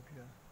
Ethiopia.